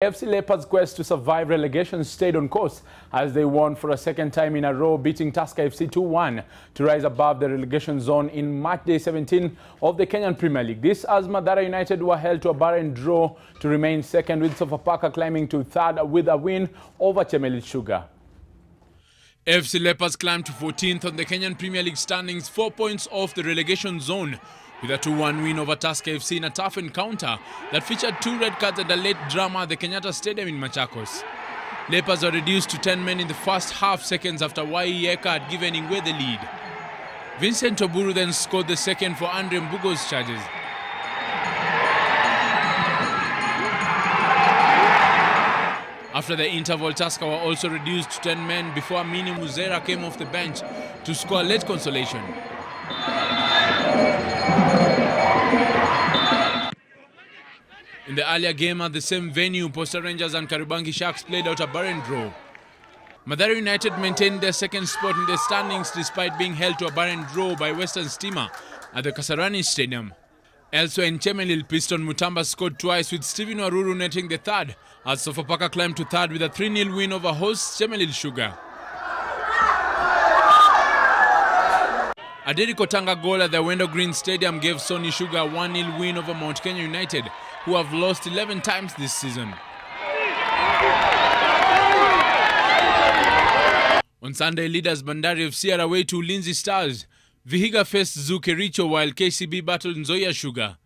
FC Leopards' quest to survive relegation stayed on course as they won for a second time in a row, beating Tusker FC 2-1 to rise above the relegation zone in match day 17 of the Kenyan Premier League. This as Mathare United were held to a barren draw to remain second, with Sofapaka climbing to third with a win over Chemelil Sugar. FC Leopards climbed to 14th on the Kenyan Premier League standings, four points off the relegation zone with a 2-1 win over Tusker FC in a tough encounter that featured two red cards and a late drama at the Kenyatta Stadium in Machakos. Leopards were reduced to 10 men in the first half seconds after Y.E. Yeka had given Ingwe the lead. Vincent Oburu then scored the second for Andre Mbungo's charges. After the interval, Tusker were also reduced to 10 men before Mini Muzera came off the bench to score late consolation. In the earlier game at the same venue, Posta Rangers and Kariobangi Sharks played out a barren draw. Mathare United maintained their second spot in the standings despite being held to a barren draw by Western Stima at the Kasarani Stadium. Elsewhere in Chemelil, Pistone Mutamba scored twice with Stephen Waruru netting the third as Sofapaka climbed to third with a 3-0 win over hosts Chemelil Sugar. A Kotanga goal at the Wendo Green Stadium gave Sony Sugar a 1-0 win over Mount Kenya United, who have lost 11 times this season. On Sunday, leaders Bandari FC are away to Lindsay Stars. Vihiga faced Zukericho Kericho while KCB battled nzoya Sugar.